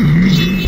Mm-hmm.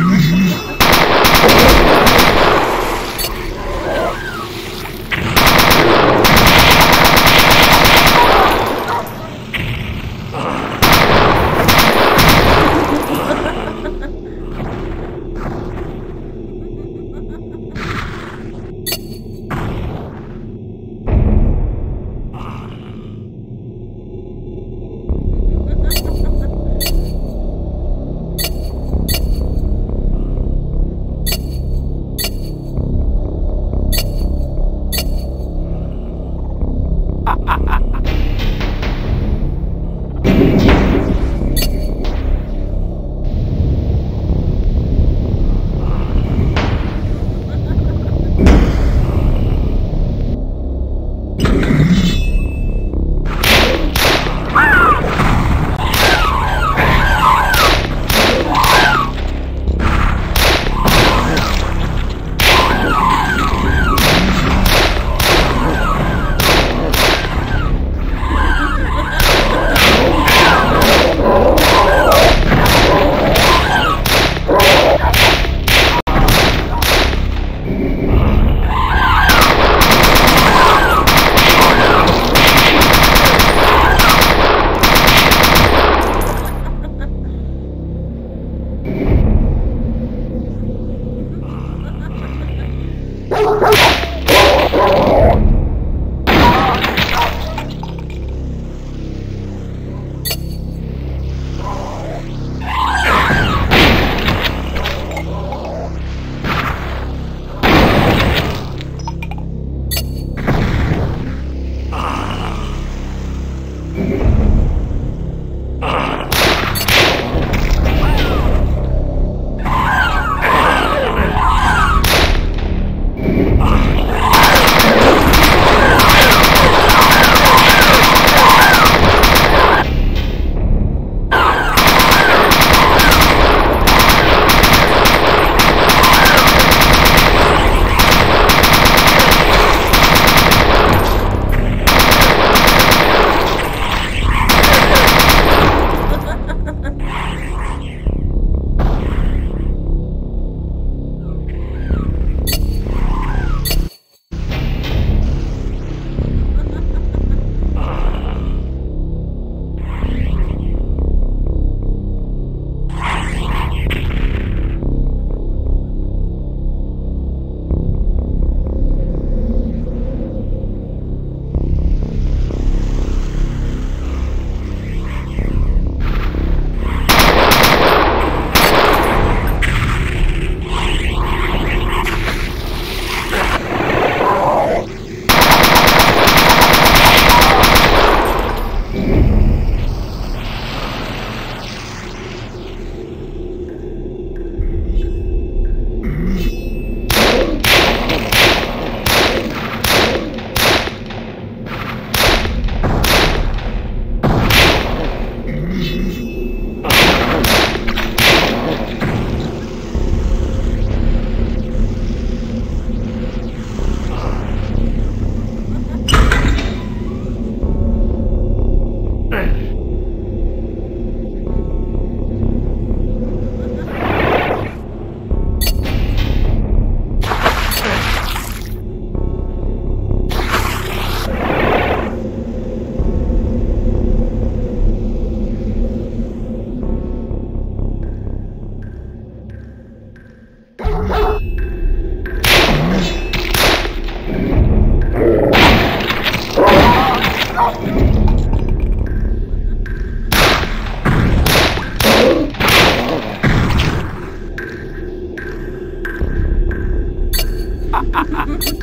Yeah.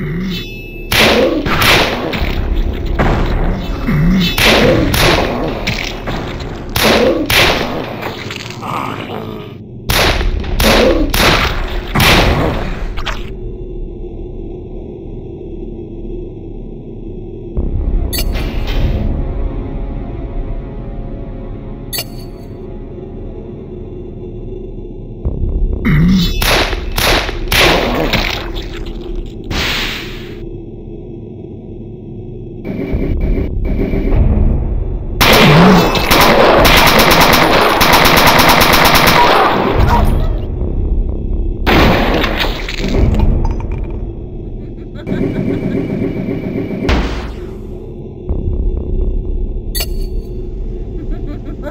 Mm-hmm.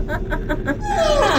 yeah.